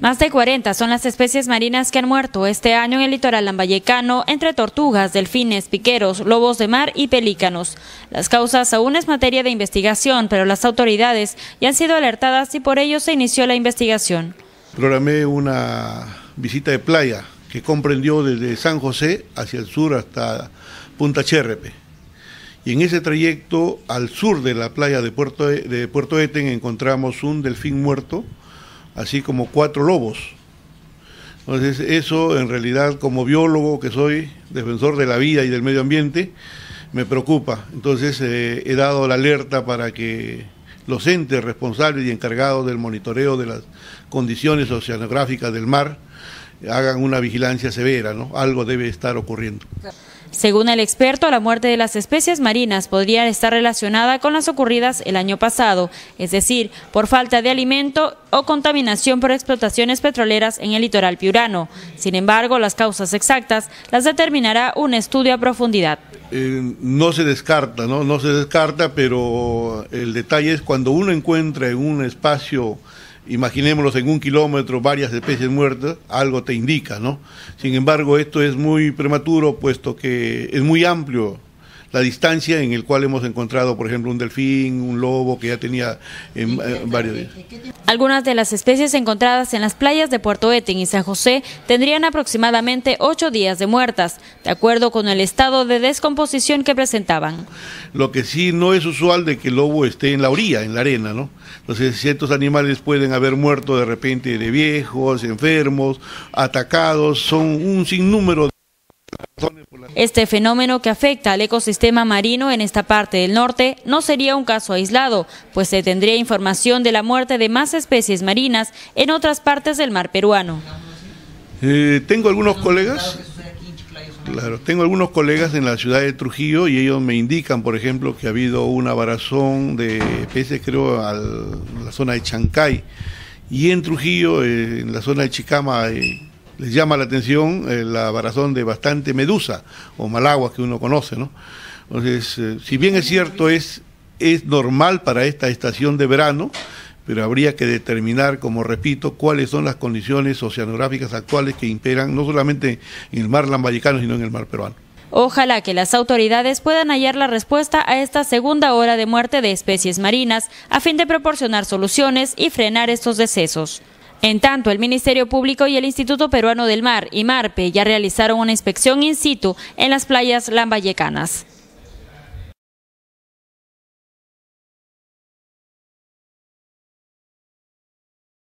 Más de 40 son las especies marinas que han muerto este año en el litoral lambayecano entre tortugas, delfines, piqueros, lobos de mar y pelícanos. Las causas aún es materia de investigación, pero las autoridades ya han sido alertadas y por ello se inició la investigación. Programé una visita de playa que comprendió desde San José hacia el sur hasta Punta Cherrepe. Y en ese trayecto, al sur de la playa de Puerto, de Puerto Eten, encontramos un delfín muerto, así como cuatro lobos. Entonces eso en realidad como biólogo que soy, defensor de la vida y del medio ambiente, me preocupa. Entonces eh, he dado la alerta para que los entes responsables y encargados del monitoreo de las condiciones oceanográficas del mar hagan una vigilancia severa, ¿no? Algo debe estar ocurriendo. Según el experto, la muerte de las especies marinas podría estar relacionada con las ocurridas el año pasado, es decir, por falta de alimento o contaminación por explotaciones petroleras en el litoral piurano. Sin embargo, las causas exactas las determinará un estudio a profundidad. Eh, no se descarta, ¿no? No se descarta, pero el detalle es cuando uno encuentra en un espacio imaginémoslo en un kilómetro, varias especies muertas, algo te indica, ¿no? Sin embargo, esto es muy prematuro, puesto que es muy amplio la distancia en el cual hemos encontrado, por ejemplo, un delfín, un lobo que ya tenía en, eh, varios días. Algunas de las especies encontradas en las playas de Puerto Eten y San José tendrían aproximadamente ocho días de muertas, de acuerdo con el estado de descomposición que presentaban. Lo que sí no es usual de que el lobo esté en la orilla, en la arena, ¿no? Entonces ciertos animales pueden haber muerto de repente de viejos, enfermos, atacados, son un sinnúmero de este fenómeno que afecta al ecosistema marino en esta parte del norte no sería un caso aislado, pues se tendría información de la muerte de más especies marinas en otras partes del mar peruano. Eh, tengo algunos colegas, claro, tengo algunos colegas en la ciudad de Trujillo y ellos me indican, por ejemplo, que ha habido una varazón de peces, creo, a la zona de Chancay y en Trujillo, eh, en la zona de Chicama. Eh, les llama la atención eh, la varazón de bastante medusa o malagua que uno conoce, ¿no? Entonces, eh, si bien es cierto, es, es normal para esta estación de verano, pero habría que determinar, como repito, cuáles son las condiciones oceanográficas actuales que imperan no solamente en el mar lambayecano, sino en el mar peruano. Ojalá que las autoridades puedan hallar la respuesta a esta segunda hora de muerte de especies marinas a fin de proporcionar soluciones y frenar estos decesos. En tanto, el Ministerio Público y el Instituto Peruano del Mar, y MARPE, ya realizaron una inspección in situ en las playas lambayecanas.